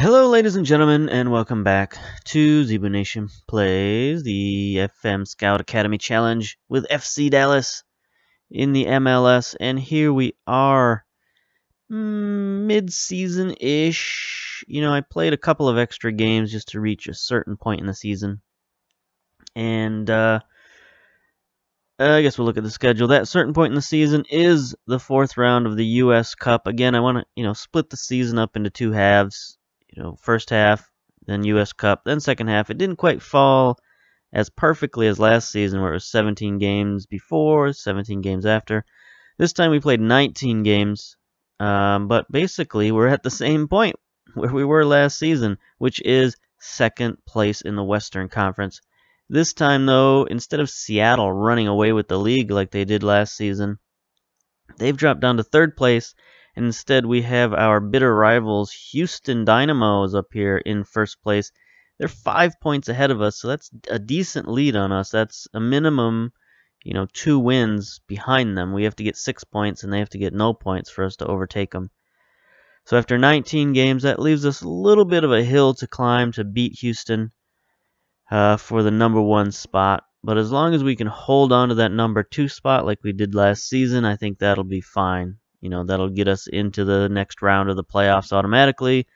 Hello, ladies and gentlemen, and welcome back to Zebu Nation Plays, the FM Scout Academy Challenge with FC Dallas in the MLS. And here we are, mm, mid season ish. You know, I played a couple of extra games just to reach a certain point in the season. And, uh, I guess we'll look at the schedule. That certain point in the season is the fourth round of the U.S. Cup. Again, I want to, you know, split the season up into two halves you know, first half, then U.S. Cup, then second half. It didn't quite fall as perfectly as last season, where it was 17 games before, 17 games after. This time we played 19 games, um, but basically we're at the same point where we were last season, which is second place in the Western Conference. This time, though, instead of Seattle running away with the league like they did last season, they've dropped down to third place Instead, we have our bitter rivals, Houston Dynamos, up here in first place. They're five points ahead of us, so that's a decent lead on us. That's a minimum, you know, two wins behind them. We have to get six points, and they have to get no points for us to overtake them. So after 19 games, that leaves us a little bit of a hill to climb to beat Houston uh, for the number one spot. But as long as we can hold on to that number two spot like we did last season, I think that'll be fine. You know, that'll get us into the next round of the playoffs automatically.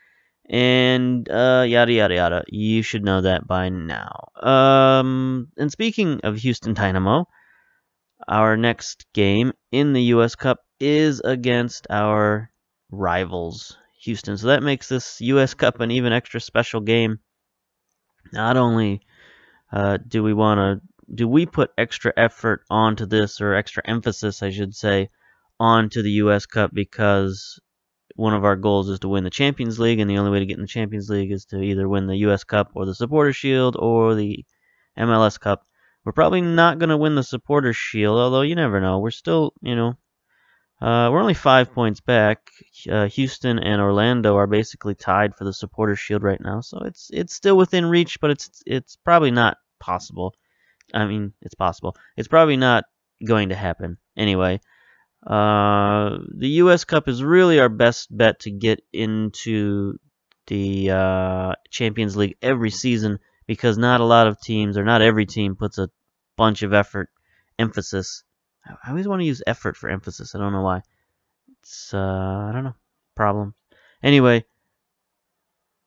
And uh, yada yada yada. You should know that by now. Um, and speaking of Houston Dynamo, our next game in the U.S. Cup is against our rivals, Houston. So that makes this U.S. Cup an even extra special game. Not only uh, do we want to, do we put extra effort onto this, or extra emphasis, I should say, on to the U.S. Cup because one of our goals is to win the Champions League, and the only way to get in the Champions League is to either win the U.S. Cup or the Supporter Shield or the MLS Cup. We're probably not going to win the Supporter Shield, although you never know. We're still, you know, uh, we're only five points back. Uh, Houston and Orlando are basically tied for the Supporter Shield right now, so it's it's still within reach, but it's it's probably not possible. I mean, it's possible. It's probably not going to happen anyway. Uh, the U.S. Cup is really our best bet to get into the uh, Champions League every season because not a lot of teams, or not every team, puts a bunch of effort, emphasis. I always want to use effort for emphasis. I don't know why. It's, uh, I don't know, problem. Anyway,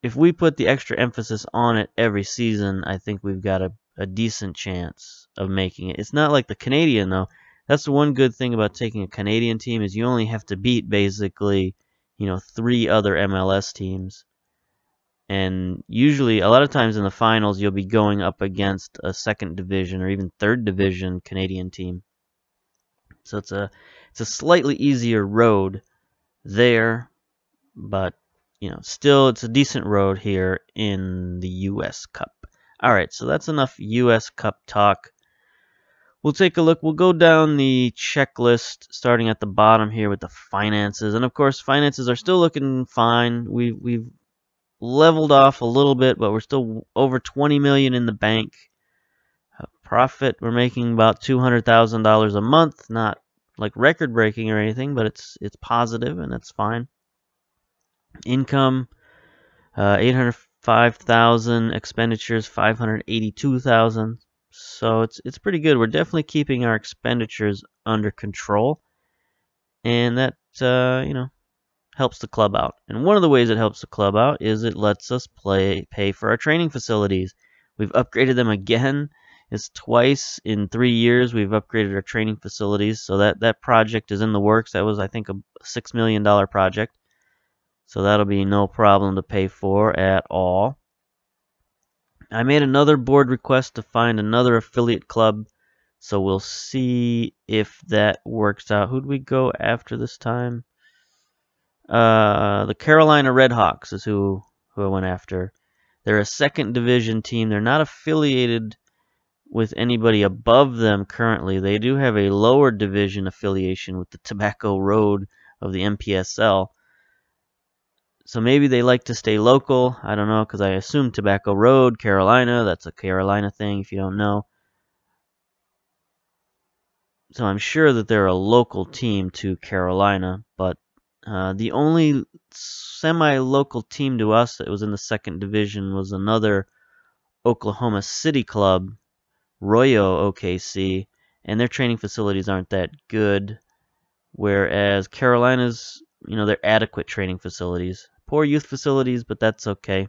if we put the extra emphasis on it every season, I think we've got a, a decent chance of making it. It's not like the Canadian, though. That's the one good thing about taking a Canadian team is you only have to beat basically, you know, three other MLS teams. And usually, a lot of times in the finals, you'll be going up against a second division or even third division Canadian team. So it's a it's a slightly easier road there, but you know, still it's a decent road here in the U.S. Cup. All right, so that's enough U.S. Cup talk we'll take a look. We'll go down the checklist starting at the bottom here with the finances. And of course, finances are still looking fine. We've, we've leveled off a little bit, but we're still over 20 million in the bank. Uh, profit, we're making about $200,000 a month. Not like record breaking or anything, but it's it's positive and that's fine. Income, uh, 805,000. Expenditures, 582,000. So it's it's pretty good. We're definitely keeping our expenditures under control, and that uh, you know helps the club out. And one of the ways it helps the club out is it lets us play pay for our training facilities. We've upgraded them again. It's twice in three years we've upgraded our training facilities. So that that project is in the works. That was I think a six million dollar project. So that'll be no problem to pay for at all. I made another board request to find another affiliate club, so we'll see if that works out. Who'd we go after this time? Uh, the Carolina RailHawks is who, who I went after. They're a second division team. They're not affiliated with anybody above them currently. They do have a lower division affiliation with the Tobacco Road of the NPSL. So maybe they like to stay local. I don't know, because I assume Tobacco Road, Carolina. That's a Carolina thing if you don't know. So I'm sure that they're a local team to Carolina, but Uh, the only semi-local team to us that was in the second division was another Oklahoma City club, Rayo OKC, and their training facilities aren't that good. Whereas Carolina's, you know, they're adequate training facilities. Poor youth facilities, but that's okay.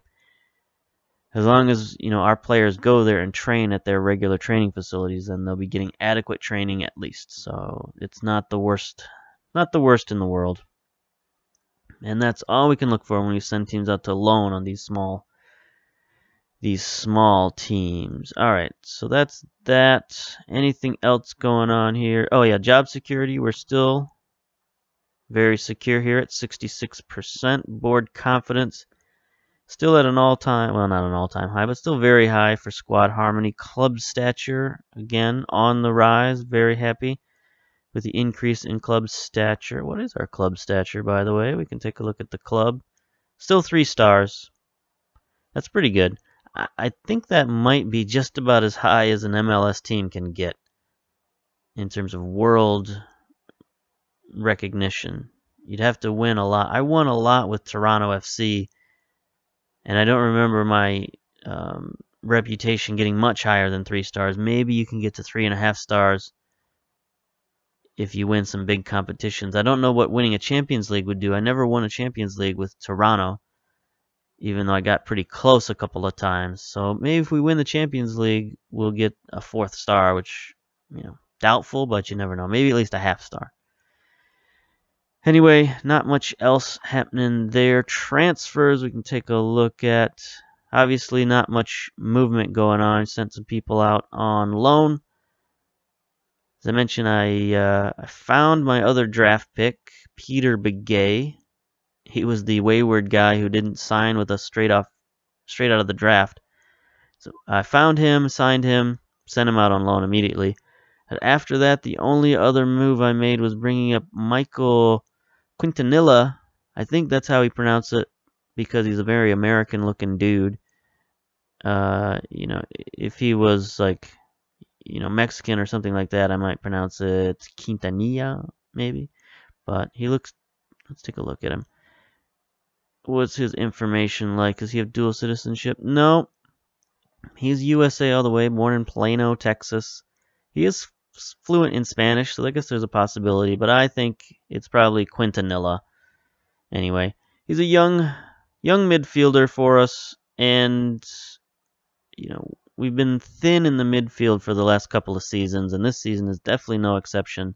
As long as, you know, our players go there and train at their regular training facilities, then they'll be getting adequate training at least. So it's not the worst, not the worst in the world. And that's all we can look for when we send teams out to loan on these small these small teams. All right, so that's that. Anything else going on here? Oh yeah, job security. We're still very secure here at 66%. Board confidence still at an all-time, well not an all-time high, but still very high for squad harmony. Club stature again on the rise. Very happy with the increase in club stature. What is our club stature, by the way? We can take a look at the club. Still three stars. That's pretty good. I think that might be just about as high as an MLS team can get in terms of world recognition. You'd have to win a lot. I won a lot with Toronto FC, and I don't remember my um, reputation getting much higher than three stars. Maybe you can get to three and a half stars if you win some big competitions. I don't know what winning a Champions League would do. I never won a Champions League with Toronto even though I got pretty close a couple of times. So maybe if we win the Champions League, we'll get a fourth star, which, you know, doubtful, but you never know. Maybe at least a half star. Anyway, not much else happening there. Transfers we can take a look at. Obviously, not much movement going on. Sent some people out on loan. As I mentioned, I, uh, I found my other draft pick, Peter Begay he was the wayward guy who didn't sign with us straight off, straight out of the draft. So I found him, signed him, sent him out on loan immediately. And after that, the only other move I made was bringing up Michael Quintanilla. I think that's how he pronounced it because he's a very American-looking dude. Uh, you know, if he was like, you know, Mexican or something like that, I might pronounce it Quintanilla, maybe. But he looks. Let's take a look at him what's his information like? Does he have dual citizenship? No. He's USA all the way, born in Plano, Texas. He is fluent in Spanish, so I guess there's a possibility, but I think it's probably Quintanilla. Anyway, he's a young young midfielder for us, and you know, we've been thin in the midfield for the last couple of seasons, and this season is definitely no exception.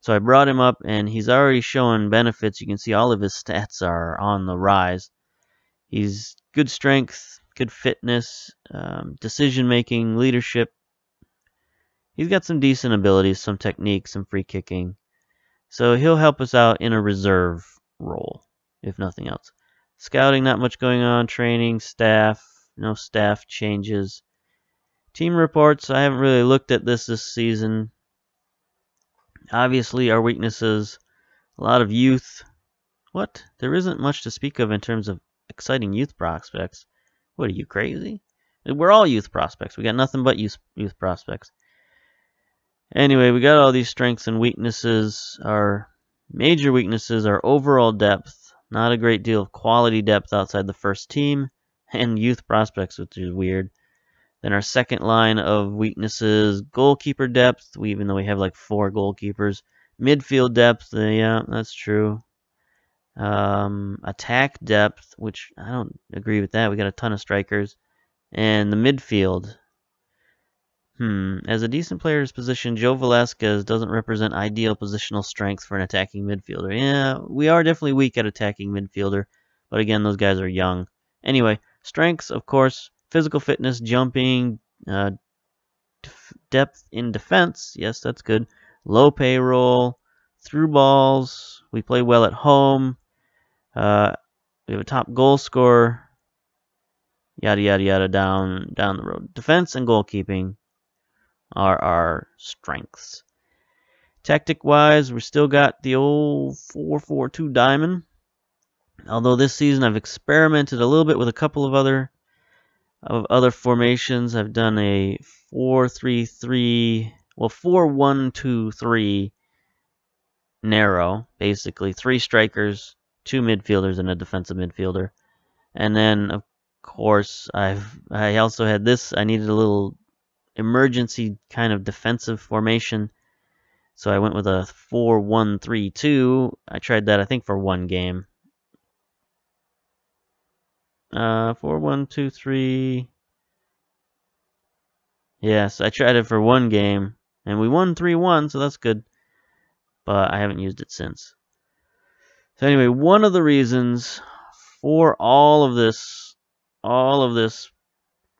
So I brought him up, and he's already showing benefits. You can see all of his stats are on the rise. He's good strength, good fitness, um, decision making, leadership. He's got some decent abilities, some techniques, some free kicking. So he'll help us out in a reserve role, if nothing else. Scouting, not much going on. Training, staff, no staff changes. Team reports, I haven't really looked at this this season. Obviously, our weaknesses, a lot of youth. What? There isn't much to speak of in terms of exciting youth prospects. What are you, crazy? We're all youth prospects. We got nothing but youth, youth prospects. Anyway, we got all these strengths and weaknesses. Our major weaknesses are overall depth. Not a great deal of quality depth outside the first team. And youth prospects, which is weird. Then our second line of weaknesses, goalkeeper depth, we, even though we have like four goalkeepers. Midfield depth, uh, yeah, that's true. Um, attack depth, which I don't agree with that. We got a ton of strikers. And the midfield. Hmm, as a decent player's position, Joe Velasquez doesn't represent ideal positional strength for an attacking midfielder. Yeah, we are definitely weak at attacking midfielder, but again, those guys are young. Anyway, strengths, of course, physical fitness, jumping, uh, depth in defense. Yes, that's good. Low payroll, through balls. We play well at home. Uh, we have a top goal scorer. Yada yada yada down down the road. Defense and goalkeeping are our strengths. Tactic wise, we still got the old 4-4-2 diamond. Although this season I've experimented a little bit with a couple of other of other formations. I've done a 4 3 3, well, 4 1 2 3 narrow, basically three strikers, two midfielders, and a defensive midfielder. And then, of course, I've I also had this. I needed a little emergency kind of defensive formation. So I went with a 4-1-3-2. I tried that I think for one game. Uh 4-1-2-3 Yes, I tried it for one game and we won 3-1, so that's good. But I haven't used it since. So anyway, one of the reasons for all of this all of this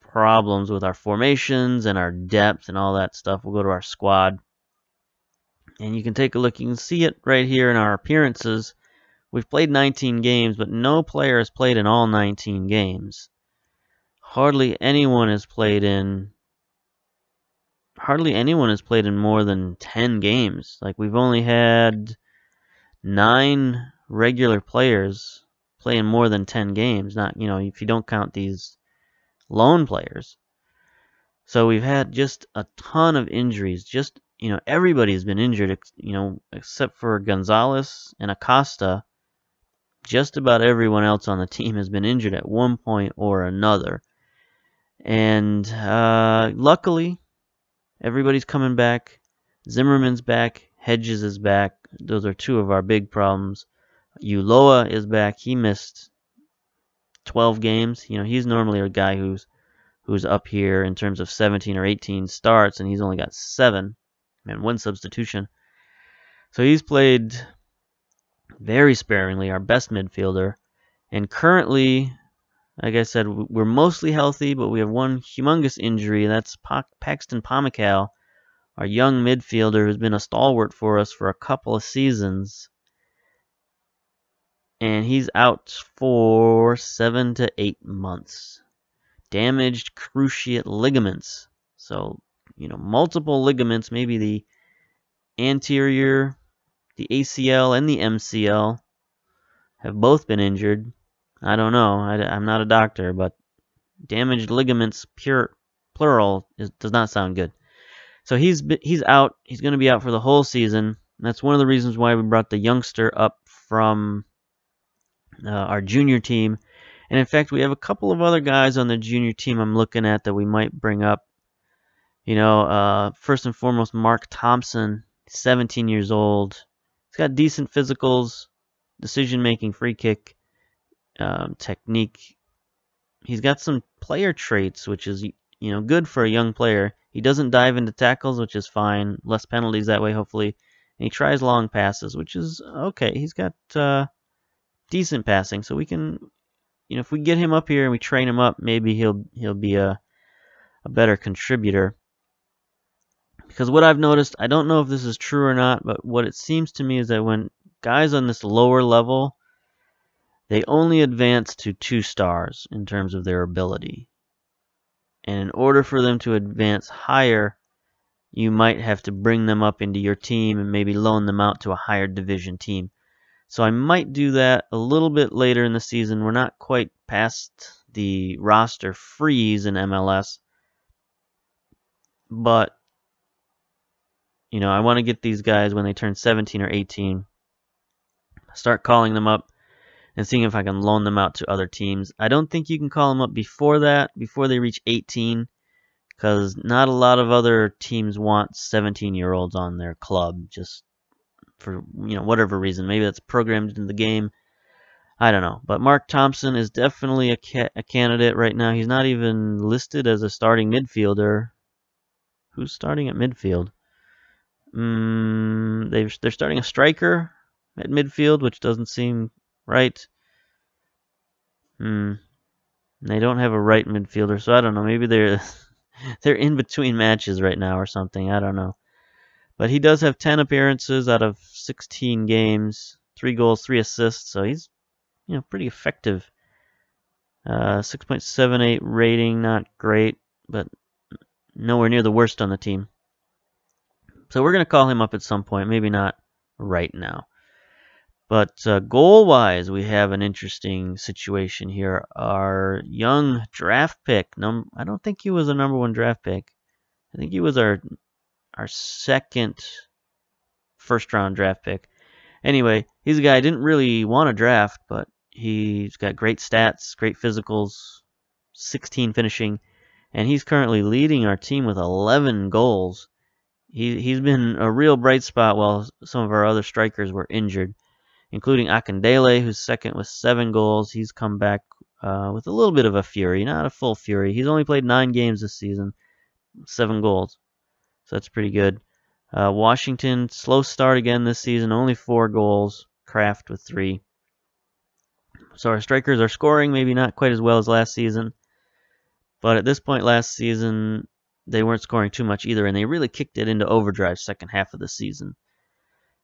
problems with our formations and our depth and all that stuff. We'll go to our squad. And you can take a look. You can see it right here in our appearances. We've played 19 games, but no player has played in all 19 games. Hardly anyone has played in hardly anyone has played in more than 10 games. Like we've only had 9 regular players play in more than 10 games. Not, you know, if you don't count these loan players. So we've had just a ton of injuries. Just, you know, everybody's been injured, you know, except for Gonzalez and Acosta. Just about everyone else on the team has been injured at one point or another. And uh, luckily, everybody's coming back. Zimmerman's back. Hedges is back. Those are two of our big problems. Ulloa is back. He missed 12 games. You know, he's normally a guy who's who's up here in terms of 17 or 18 starts, and he's only got seven and one substitution. So he's played very sparingly, our best midfielder. And currently, like I said, we're mostly healthy, but we have one humongous injury, and that's Paxton Pomykal, our young midfielder who's been a stalwart for us for a couple of seasons and he's out for seven to eight months. Damaged cruciate ligaments. So, you know, multiple ligaments, maybe the anterior, the ACL, and the MCL have both been injured. I don't know. I, am not a doctor, but damaged ligaments, pure plural, is, does not sound good. So he's he's out. He's going to be out for the whole season. That's one of the reasons why we brought the youngster up from uh, our junior team. And in fact, we have a couple of other guys on the junior team I'm looking at that we might bring up. You know, uh, first and foremost, Mark Thompson, 17 years old. He's got decent physicals, decision making, free kick, um, technique. He's got some player traits, which is you know good for a young player. He doesn't dive into tackles, which is fine. Less penalties that way, hopefully. And he tries long passes, which is okay. He's got uh, decent passing. So we can, you know, if we get him up here and we train him up, maybe he'll he'll be a a better contributor. Because what I've noticed, I don't know if this is true or not, but what it seems to me is that when guys on this lower level, they only advance to two stars in terms of their ability. And in order for them to advance higher, you might have to bring them up into your team and maybe loan them out to a higher division team. So I might do that a little bit later in the season. We're not quite past the roster freeze in MLS. But, you know, I want to get these guys when they turn 17 or 18. Start calling them up and seeing if I can loan them out to other teams. I don't think you can call them up before that, before they reach 18, because not a lot of other teams want 17 year olds on their club. Just for you know whatever reason. Maybe that's programmed into the game. I don't know. But Mark Thompson is definitely a, ca a candidate right now. He's not even listed as a starting midfielder. Who's starting at midfield? Mm, they they're starting a striker at midfield, which doesn't seem right. Hmm. They don't have a right midfielder, so I don't know. Maybe they're they're in between matches right now or something. I don't know. But he does have 10 appearances out of 16 games, three goals, three assists. So he's, you know, pretty effective. Uh, 6.78 rating, not great, but nowhere near the worst on the team. So we're going to call him up at some point, maybe not right now. But uh, goal wise, we have an interesting situation here. Our young draft pick, num- I don't think he was a number one draft pick. I think he was our our second first round draft pick. Anyway, he's a guy I didn't really want to draft, but he's got great stats, great physicals, 16 finishing, and he's currently leading our team with 11 goals. He, he's been a real bright spot while some of our other strikers were injured, including Akindele, who's second with seven goals. He's come back uh, with a little bit of a fury, not a full fury. He's only played nine games this season, seven goals. So that's pretty good. Uh, Washington, slow start again this season, only four goals. Kraft with three. So our strikers are scoring, maybe not quite as well as last season. But at this point last season, they weren't scoring too much either, and they really kicked it into overdrive second half of the season.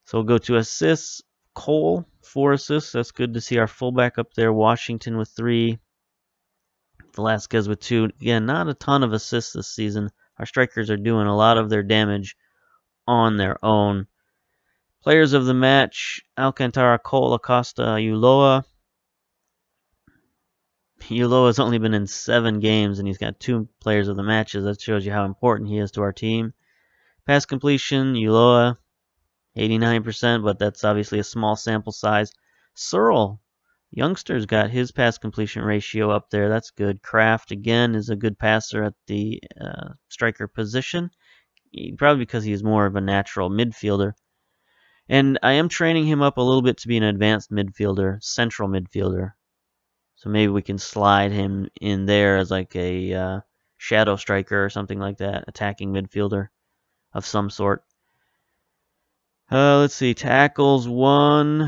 So we'll go to assists. Cole, four assists. That's good to see our fullback up there. Washington with three. Velasquez with two. Again, not a ton of assists this season. Our strikers are doing a lot of their damage on their own. Players of the match Alcantara, Cole, Acosta, Ulloa. Ulloa's only been in seven games and he's got two players of the matches. That shows you how important he is to our team. Pass completion, Ulloa, 89%, but that's obviously a small sample size. Searle, youngster's got his pass completion ratio up there. That's good. Kraft, again, is a good passer at the uh, striker position probably because he's more of a natural midfielder. And I am training him up a little bit to be an advanced midfielder, central midfielder. So maybe we can slide him in there as like a uh, shadow striker or something like that, attacking midfielder of some sort. Uh, let's see, tackles one,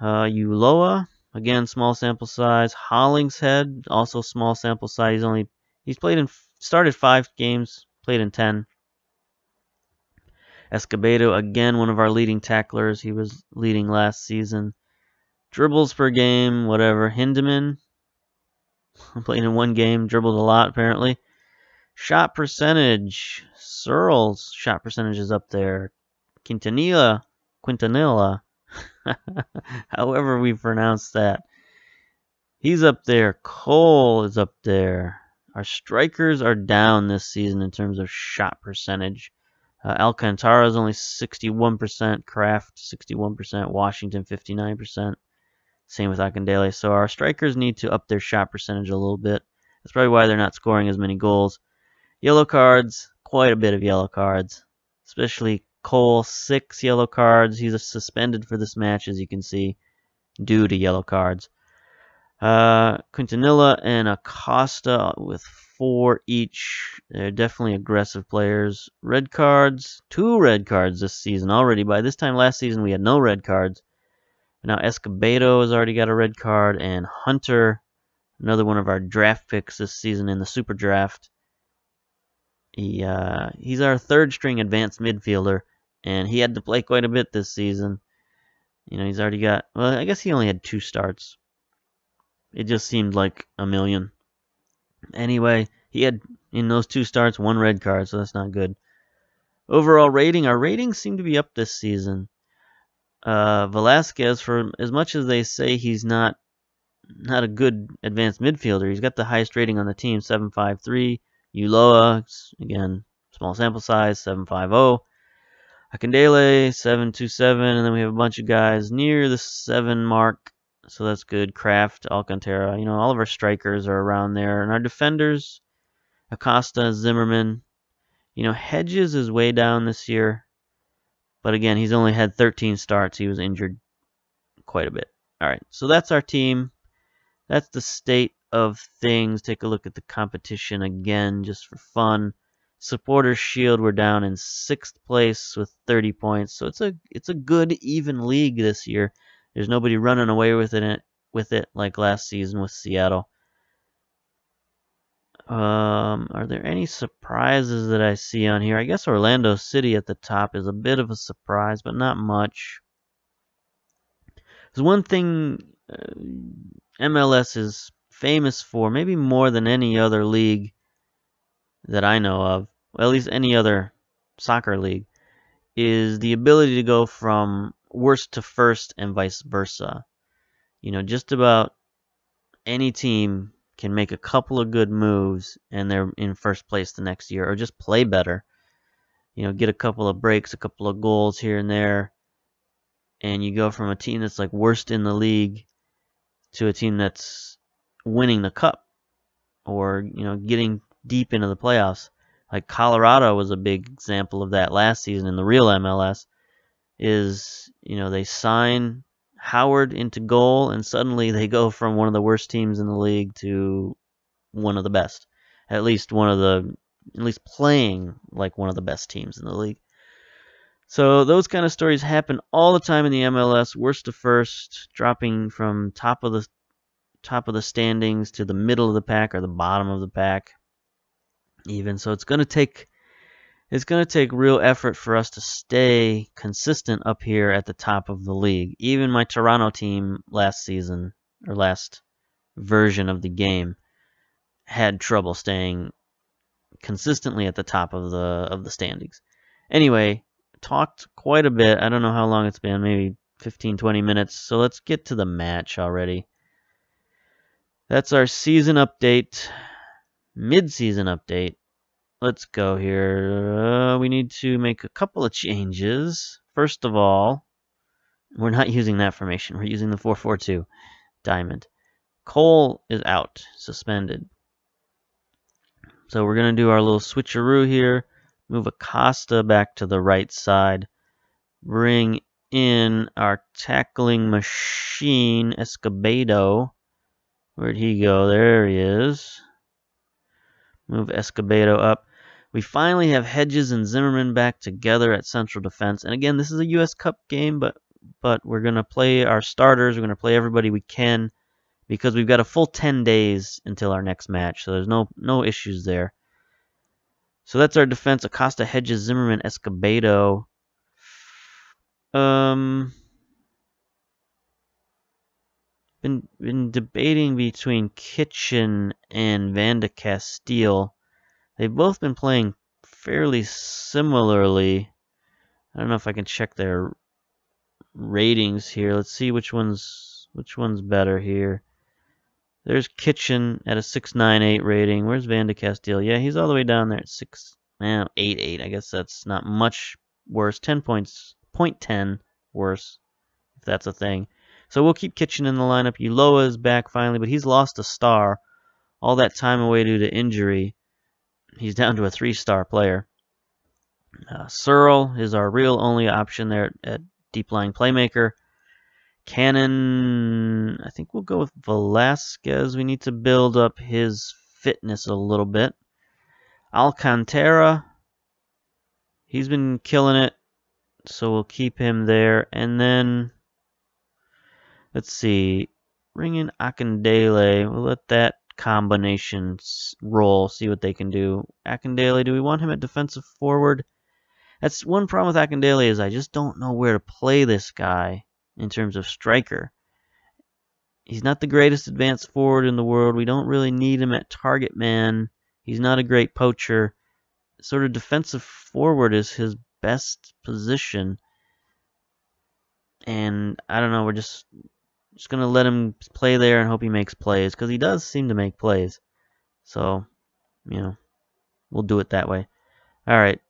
uh, Ulloa, again small sample size. Hollingshead, also small sample size. He's only he's played in started five games, played in ten. Escobedo, again, one of our leading tacklers. He was leading last season. Dribbles per game, whatever. Hindeman, played in one game, dribbled a lot, apparently. Shot percentage. Searle's shot percentage is up there. Quintanilla, Quintanilla, however we pronounce that. He's up there. Cole is up there. Our strikers are down this season in terms of shot percentage. Uh, Alcantara is only 61%, Kraft 61%, Washington 59%. Same with Akindele. So our strikers need to up their shot percentage a little bit. That's probably why they're not scoring as many goals. Yellow cards, quite a bit of yellow cards, especially Cole, six yellow cards. He's suspended for this match, as you can see, due to yellow cards. Uh, Quintanilla and Acosta with four each. They're definitely aggressive players. Red cards, two red cards this season already. By this time last season, we had no red cards. Now Escobedo has already got a red card, and Hunter, another one of our draft picks this season in the Super Draft. He uh, he's our third string advanced midfielder, and he had to play quite a bit this season. You know, he's already got. Well, I guess he only had two starts. It just seemed like a million. Anyway, he had in those two starts one red card, so that's not good. Overall rating, our ratings seem to be up this season. Uh, Velasquez, for as much as they say he's not not a good advanced midfielder, he's got the highest rating on the team, 753. Ulloa, again, small sample size, 750. Akindele, 727, and then we have a bunch of guys near the 7 mark so that's good. Kraft, Alcantara, you know, all of our strikers are around there. And our defenders, Acosta, Zimmerman, you know, Hedges is way down this year. But again, he's only had 13 starts. He was injured quite a bit. All right, so that's our team. That's the state of things. Take a look at the competition again, just for fun. Supporters Shield, we're down in sixth place with 30 points. So it's a it's a good even league this year. There's nobody running away with it with it like last season with Seattle. Um, are there any surprises that I see on here? I guess Orlando City at the top is a bit of a surprise, but not much. There's one thing uh, MLS is famous for, maybe more than any other league that I know of, well, at least any other soccer league, is the ability to go from worst to first and vice versa. You know, just about any team can make a couple of good moves and they're in first place the next year or just play better. You know, get a couple of breaks, a couple of goals here and there. and you go from a team that's like worst in the league to a team that's winning the cup or you know getting deep into the playoffs. Like Colorado was a big example of that last season in the real MLS. Is you know they sign Howard into goal and suddenly they go from one of the worst teams in the league to one of the best. At least one of the at least playing like one of the best teams in the league. So those kind of stories happen all the time in the MLS, worst to first, dropping from top of the top of the standings to the middle of the pack or the bottom of the pack. Even so it's going to take it's going to take real effort for us to stay consistent up here at the top of the league. Even my Toronto team last season or last version of the game had trouble staying consistently at the top of the of the standings. Anyway, talked quite a bit. I don't know how long it's been, maybe 15, 20 minutes. So let's get to the match already. That's our season update, mid-season update. Let's go here. Uh, we need to make a couple of changes. First of all, we're not using that formation. We're using the 4-4-2 diamond. Cole is out, suspended. So we're going to do our little switcheroo here. Move Acosta back to the right side. Bring in our tackling machine, Escobedo. Where'd he go? There he is. Move Escobedo up. We finally have Hedges and Zimmerman back together at central defense. And again, this is a U.S. Cup game, but but we're going to play our starters. We're going to play everybody we can because we've got a full 10 days until our next match. So there's no no issues there. So that's our defense. Acosta, Hedges, Zimmerman, Escobedo. Um, been been debating between Kitchen and Van de Castile. They've both been playing fairly similarly. I don't know if I can check their ratings here. Let's see which one's which one's better here. There's Kitchen at a 698 rating. Where's Van de Castile? Yeah, he's all the way down there at 6, eh, 88. I guess that's not much worse. 10 points, point 10 worse, if that's a thing. So we'll keep Kitchen in the lineup. Ulloa is back finally, but he's lost a star. All that time away due to injury. He's down to a three-star player. Uh, Searle is our real only option there at deep line playmaker. Cannon, I think we'll go with Velasquez. We need to build up his fitness a little bit. Alcantara, he's been killing it, so we'll keep him there. And then, let's see, bring in Akindele. We'll let that combination role, see what they can do. Akindele, do we want him at defensive forward? That's one problem with Akindele is I just don't know where to play this guy in terms of striker. He's not the greatest advanced forward in the world. We don't really need him at target man. He's not a great poacher. Sort of defensive forward is his best position. And I don't know, we're just just going to let him play there and hope he makes plays because he does seem to make plays. So, you know, we'll do it that way. All right.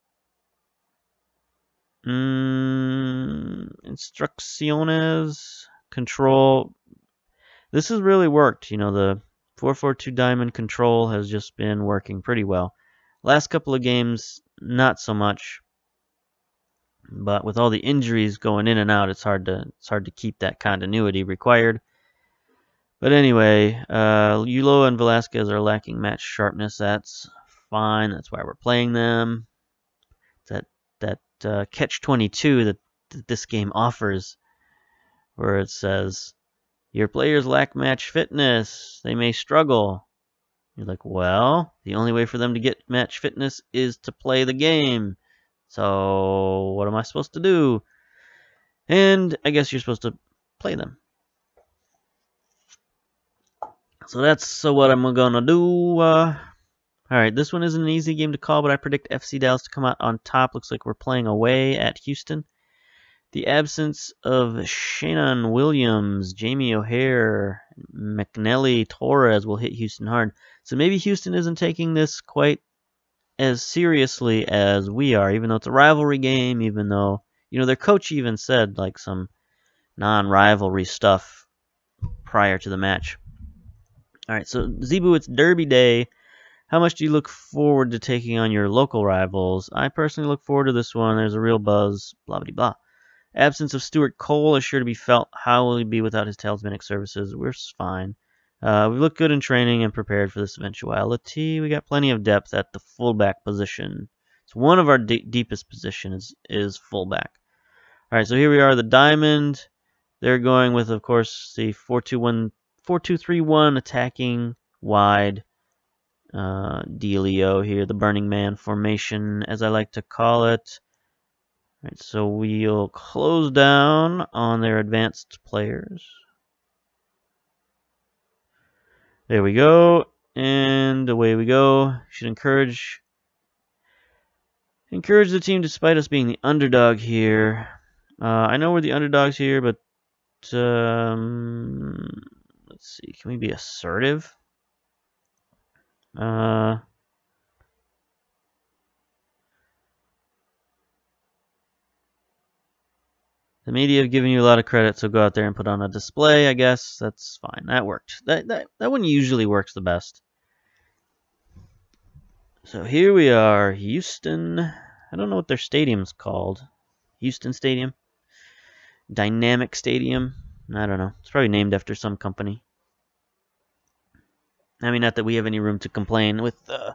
Mm, instrucciones, control. This has really worked. You know, the 442 diamond control has just been working pretty well. Last couple of games, not so much. But with all the injuries going in and out, it's hard to it's hard to keep that continuity required. But anyway, uh, Ulloa and Velasquez are lacking match sharpness. That's fine. That's why we're playing them. That that uh, catch 22 that, that this game offers, where it says, Your players lack match fitness. They may struggle. You're like, Well, the only way for them to get match fitness is to play the game. So, what am I supposed to do? And I guess you're supposed to play them. So that's so what I'm gonna do. Uh, Alright, this one isn't an easy game to call, but I predict FC Dallas to come out on top. Looks like we're playing away at Houston. The absence of Shannon Williams, Jamie O'Hare, McNelly, Torres will hit Houston hard. So maybe Houston isn't taking this quite as seriously as we are, even though it's a rivalry game, even though, you know, their coach even said, like, some non-rivalry stuff prior to the match. All right, so Zebu, it's Derby Day. How much do you look forward to taking on your local rivals? I personally look forward to this one. There's a real buzz. Blah blah blah. Absence of Stuart Cole is sure to be felt. How will he be without his talismanic services? We're fine. Uh, we look good in training and prepared for this eventuality. We got plenty of depth at the fullback position. It's one of our deepest positions is fullback. All right, so here we are, the diamond. They're going with, of course, the 4-2-1, 4-2-3-1 attacking wide uh, dealio here, the Burning Man formation, as I like to call it. All right, so we'll close down on their advanced players. There we go. And away we go. Should encourage encourage the team despite us being the underdog here. Uh, I know we're the underdogs here, but um, let's see. Can we be assertive? Uh, The media have given you a lot of credit, so go out there and put on a display, I guess. That's fine. That worked. That, that, that one usually works the best. So here we are, Houston. I don't know what their stadium's called. Houston Stadium? Dynamic Stadium? I don't know. It's probably named after some company. I mean, not that we have any room to complain with uh,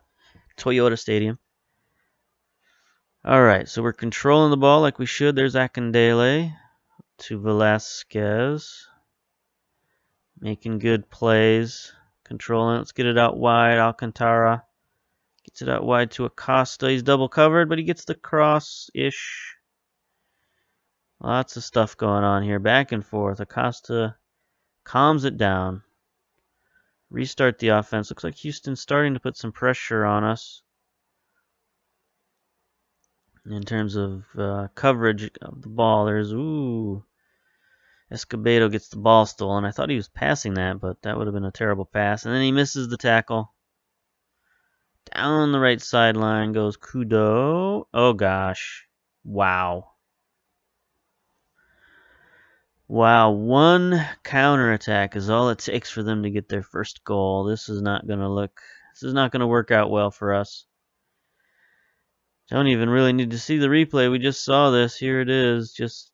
Toyota Stadium. Alright, so we're controlling the ball like we should. There's Akindele to Velasquez. Making good plays. Controlling. Let's get it out wide. Alcantara gets it out wide to Acosta. He's double covered, but he gets the cross-ish. Lots of stuff going on here. Back and forth. Acosta calms it down. Restart the offense. Looks like Houston's starting to put some pressure on us in terms of uh, coverage of the ball. There's, ooh, Escobedo gets the ball stolen. I thought he was passing that, but that would have been a terrible pass. And then he misses the tackle. Down the right sideline goes Kudo. Oh gosh. Wow. Wow, one counterattack is all it takes for them to get their first goal. This is not going to look, this is not going to work out well for us. Don't even really need to see the replay. We just saw this. Here it is. Just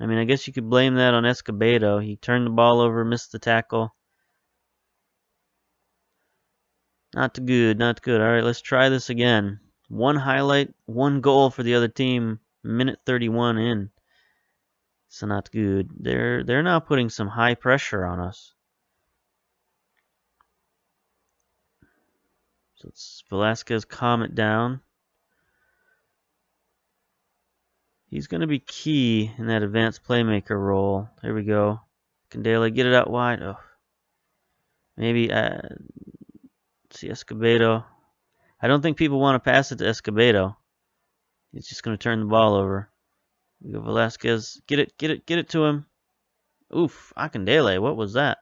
I mean, I guess you could blame that on Escobedo. He turned the ball over, missed the tackle. Not good, not good. All right, let's try this again. One highlight, one goal for the other team. Minute 31 in. So not good. They're they're now putting some high pressure on us. So it's Velasquez calm it down. He's going to be key in that advanced playmaker role. There we go. Candela, get it out wide. Oh, maybe uh, see Escobedo. I don't think people want to pass it to Escobedo. He's just going to turn the ball over. We go Velasquez. Get it, get it, get it to him. Oof, Akindele, what was that?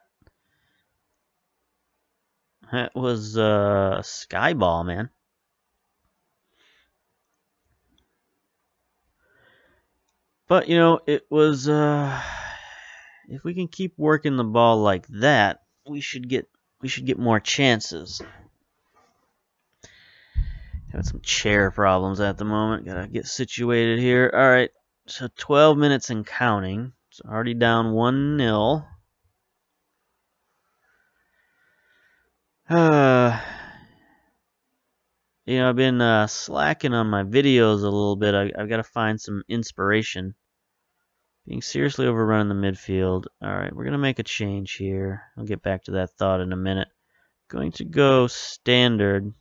That was uh, Skyball, man. But you know, it was uh, if we can keep working the ball like that, we should get we should get more chances. Got some chair problems at the moment. Gotta get situated here. All right, so 12 minutes and counting. It's already down one 0 Uh, you know, I've been uh, slacking on my videos a little bit. I, have got to find some inspiration. Being seriously overrun in the midfield. Alright, we're going to make a change here. I'll get back to that thought in a minute. Going to go standard.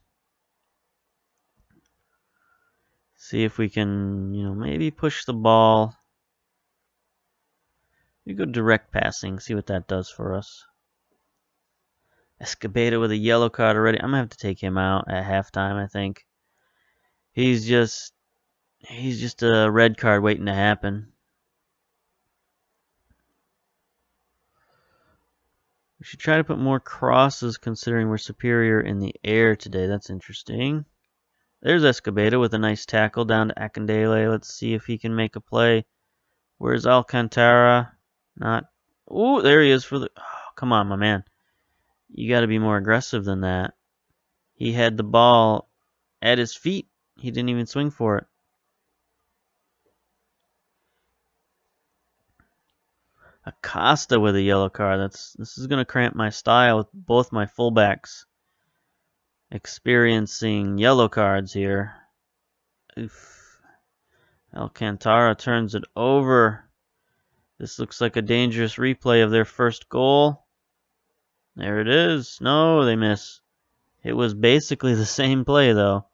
See if we can, you know, maybe push the ball. We go direct passing, see what that does for us. Escobedo with a yellow card already. I'm going to have to take him out at halftime, I think. He's just he's just a red card waiting to happen. We should try to put more crosses considering we're superior in the air today. That's interesting. There's Escobedo with a nice tackle down to Akindele. Let's see if he can make a play. Where's Alcantara? Not. Ooh, there he is for the. Oh, come on, my man. You got to be more aggressive than that. He had the ball at his feet. He didn't even swing for it. Acosta with a yellow card. That's this is gonna cramp my style with both my fullbacks experiencing yellow cards here. Oof. Alcantara turns it over. This looks like a dangerous replay of their first goal. There it is. No, they miss. It was basically the same play though.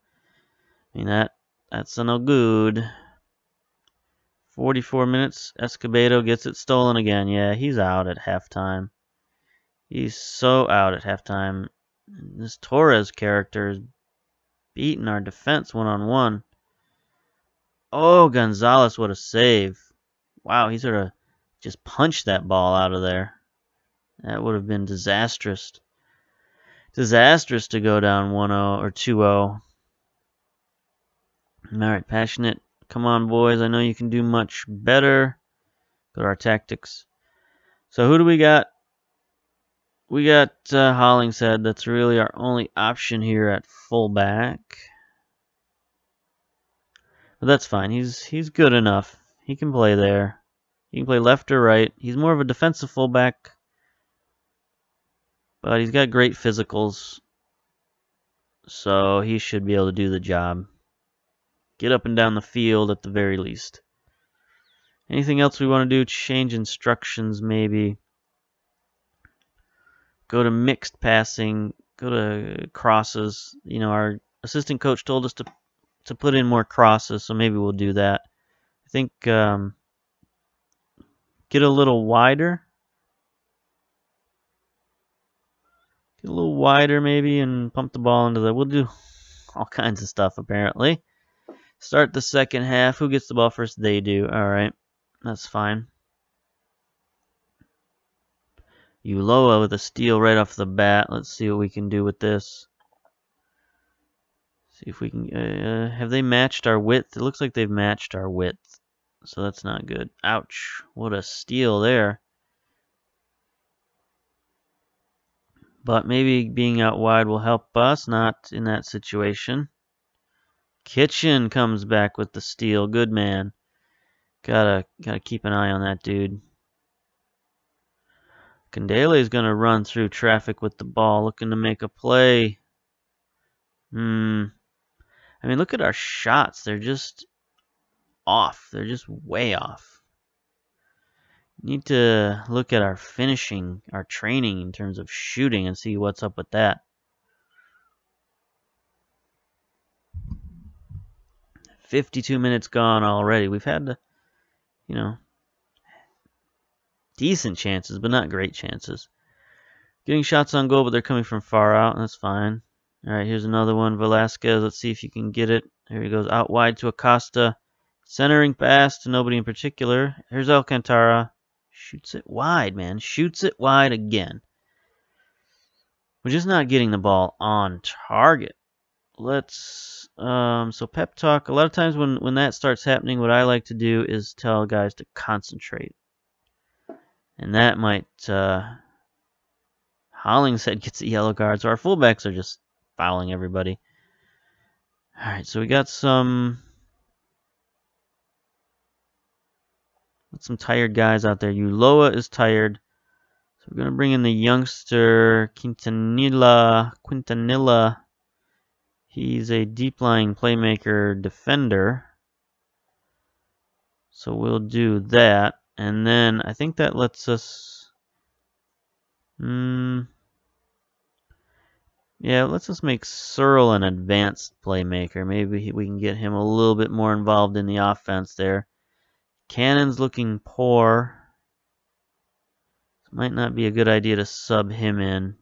I mean that that's no good. 44 minutes. Escobedo gets it stolen again. Yeah, he's out at halftime. He's so out at halftime. This Torres character is beating our defense one on one. Oh, Gonzalez, what a save. Wow, he sort of just punched that ball out of there. That would have been disastrous. Disastrous to go down 1 0 or 2 0. Alright, passionate Come on, boys. I know you can do much better. Go to our tactics. So who do we got? We got uh, Hollingshead. That's really our only option here at fullback. But that's fine. He's he's good enough. He can play there. He can play left or right. He's more of a defensive fullback. But he's got great physicals. So he should be able to do the job. Get up and down the field at the very least. Anything else we want to do? Change instructions maybe. Go to mixed passing. Go to crosses. You know, our assistant coach told us to to put in more crosses, so maybe we'll do that. I think um, get a little wider. Get a little wider maybe and pump the ball into the. We'll do all kinds of stuff apparently. Start the second half. Who gets the ball first? They do. All right. That's fine. Ulloa with a steal right off the bat. Let's see what we can do with this. See if we can... Uh, have they matched our width? It looks like they've matched our width. So that's not good. Ouch. What a steal there. But maybe being out wide will help us. Not in that situation. Kitchen comes back with the steal. Good man. Gotta gotta keep an eye on that dude. Akindele is gonna run through traffic with the ball, looking to make a play. Hmm. I mean, look at our shots. They're just off. They're just way off. Need to look at our finishing, our training in terms of shooting and see what's up with that. 52 minutes gone already. We've had, you know, decent chances, but not great chances. Getting shots on goal, but they're coming from far out. And that's fine. All right, here's another one. Velasquez, let's see if you can get it. Here he goes out wide to Acosta. Centering pass to nobody in particular. Here's Alcantara. Shoots it wide, man. Shoots it wide again. We're just not getting the ball on target let's um, so pep talk a lot of times when when that starts happening what i like to do is tell guys to concentrate. And that might uh hollingshead gets the yellow card so our fullbacks are just fouling everybody. All right so we got some some tired guys out there. Ulloa is tired. So we're going to bring in the youngster Quintanilla Quintanilla He's a deep lying playmaker defender. So we'll do that. And then I think that lets us... Hmm... Yeah, let's just make Searle an advanced playmaker. Maybe we can get him a little bit more involved in the offense there. Cannon's looking poor. Might not be a good idea to sub him in.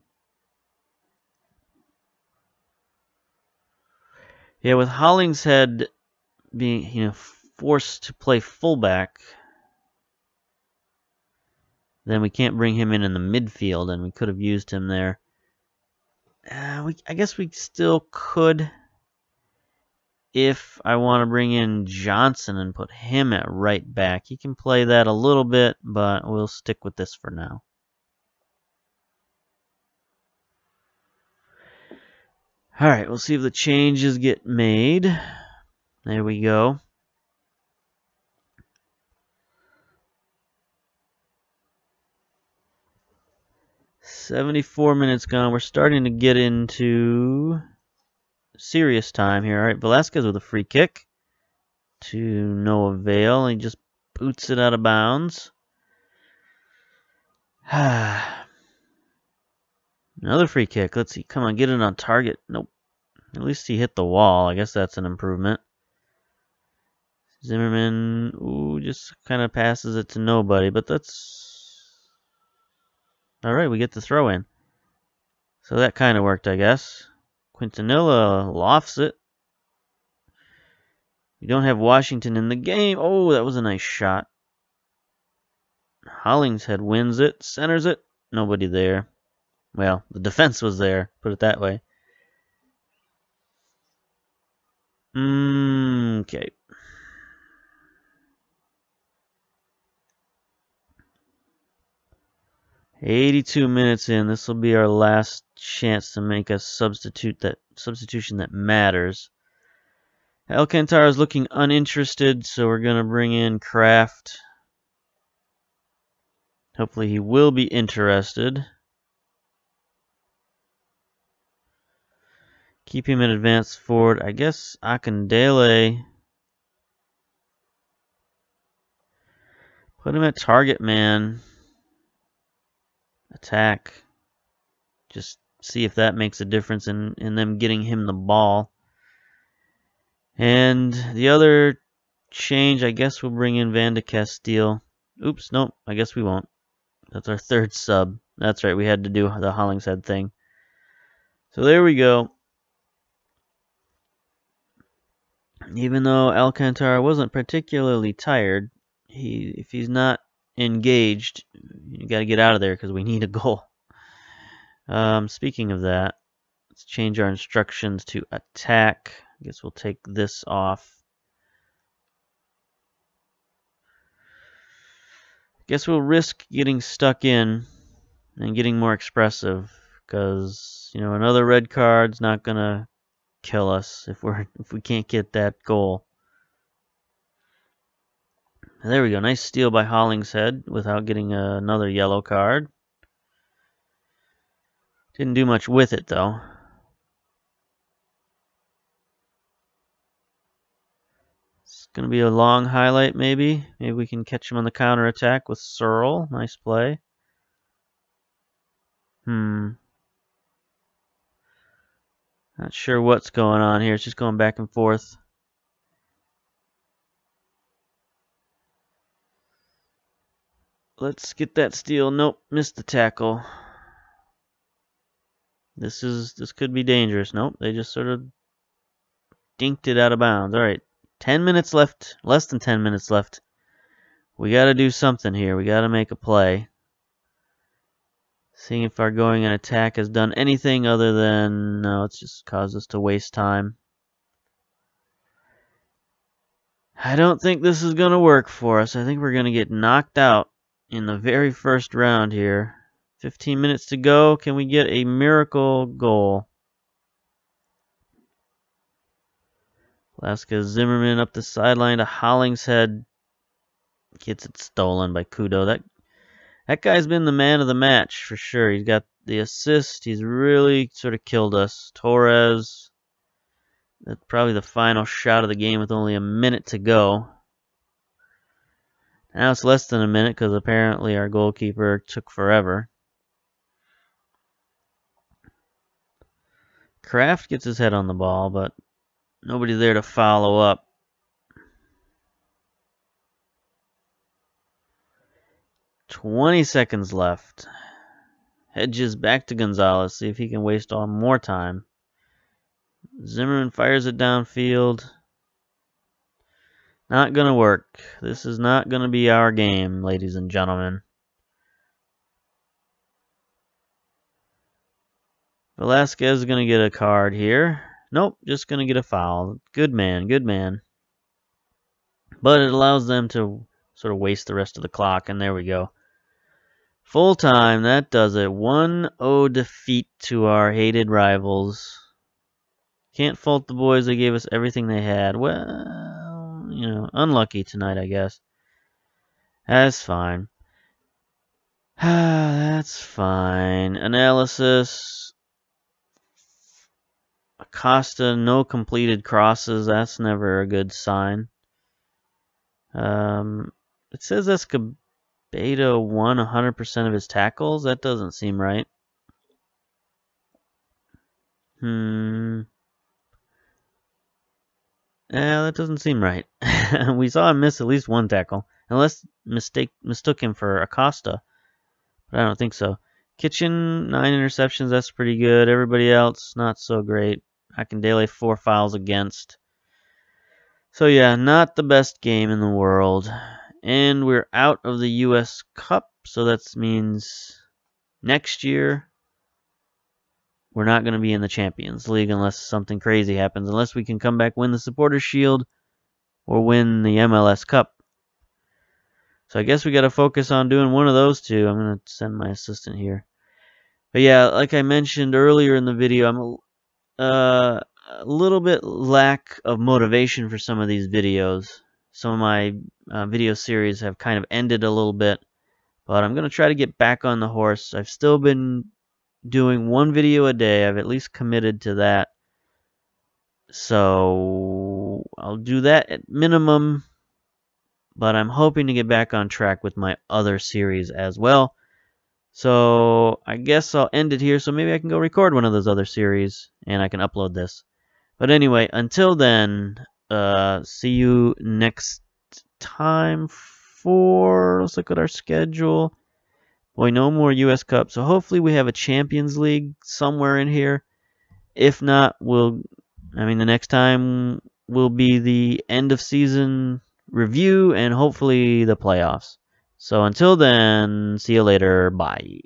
Yeah, with Hollingshead being, you know, forced to play fullback, then we can't bring him in in the midfield, and we could have used him there. Uh, we, I guess we still could if I want to bring in Johnson and put him at right back. He can play that a little bit, but we'll stick with this for now. All right, we'll see if the changes get made. There we go. Seventy-four minutes gone. We're starting to get into serious time here. All right, Velasquez with a free kick to no avail. He just boots it out of bounds. Another free kick. Let's see. Come on, get it on target. Nope. At least he hit the wall. I guess that's an improvement. Zimmerman, ooh, just kind of passes it to nobody, but that's... Alright, we get the throw in. So that kind of worked, I guess. Quintanilla lofts it. We don't have Washington in the game. Oh, that was a nice shot. Hollingshead wins it, centers it. Nobody there. Well, the defense was there, put it that way. Mm, okay. Eighty-two minutes in. This will be our last chance to make a substitute that substitution that matters. Alcantara is looking uninterested, so we're gonna bring in Kraft. Hopefully, he will be interested. Keep him in advance forward. I guess Akindele. Put him at target man. Attack. Just see if that makes a difference in, in them getting him the ball. And the other change, I guess we'll bring in Van de Castile. Oops, nope, I guess we won't. That's our third sub. That's right, we had to do the Hollingshead thing. So there we go. Even though Alcantara wasn't particularly tired, he if he's not engaged, you got to get out of there because we need a goal. Um, speaking of that, let's change our instructions to attack. I guess we'll take this off. I Guess we'll risk getting stuck in and getting more expressive because you know another red card's not gonna kill us if we're if we can't get that goal. There we go. Nice steal by Hollingshead without getting another yellow card. Didn't do much with it though. It's going to be a long highlight maybe. Maybe we can catch him on the counter attack with Searle. Nice play. Hmm. Not sure what's going on here. It's just going back and forth. Let's get that steal. Nope, missed the tackle. This is this could be dangerous. Nope, they just sort of dinked it out of bounds. All right, 10 minutes left. Less than 10 minutes left. We got to do something here. We got to make a play. Seeing if our going and attack has done anything other than, no, it's just caused us to waste time. I don't think this is going to work for us. I think we're going to get knocked out in the very first round here. 15 minutes to go. Can we get a miracle goal? Alaska Zimmerman up the sideline to Hollingshead. Gets it stolen by Kudo. That that guy's been the man of the match for sure. He's got the assist. He's really sort of killed us. Torres, that's probably the final shot of the game with only a minute to go. Now it's less than a minute because apparently our goalkeeper took forever. Kraft gets his head on the ball, but nobody there to follow up. 20 seconds left. Hedges back to Gonzalez. See if he can waste all more time. Zimmerman fires it downfield. Not going to work. This is not going to be our game, ladies and gentlemen. Velasquez is going to get a card here. Nope, just going to get a foul. Good man, good man. But it allows them to sort of waste the rest of the clock, and there we go. Full time, that does it. 1-0 defeat to our hated rivals. Can't fault the boys, they gave us everything they had. Well, you know, unlucky tonight, I guess. That's fine. That's fine. Analysis. Acosta, no completed crosses. That's never a good sign. Um, it says Escobedo won 100% of his tackles. That doesn't seem right. Hmm. Yeah, that doesn't seem right. we saw him miss at least one tackle, unless mistake mistook him for Acosta, but I don't think so. Kitchen nine interceptions, that's pretty good. Everybody else not so great. Akindele four fouls against. So yeah, not the best game in the world, and we're out of the U.S. Cup, so that means next year we're not going to be in the Champions League unless something crazy happens, unless we can come back, win the Supporters Shield, or win the MLS Cup. So I guess we got to focus on doing one of those two. I'm going to send my assistant here. But yeah, like I mentioned earlier in the video, I'm a, uh, a little bit lack of motivation for some of these videos. Some of my uh, video series have kind of ended a little bit. But I'm going to try to get back on the horse. I've still been doing one video a day. I've at least committed to that. So I'll do that at minimum. But I'm hoping to get back on track with my other series as well. So I guess I'll end it here. So maybe I can go record one of those other series and I can upload this. But anyway, until then, uh, see you next time for, let's look at our schedule. Boy, no more U.S. Cup. So hopefully we have a Champions League somewhere in here. If not, we'll. I mean, the next time will be the end of season review and hopefully the playoffs. So until then, see you later. Bye.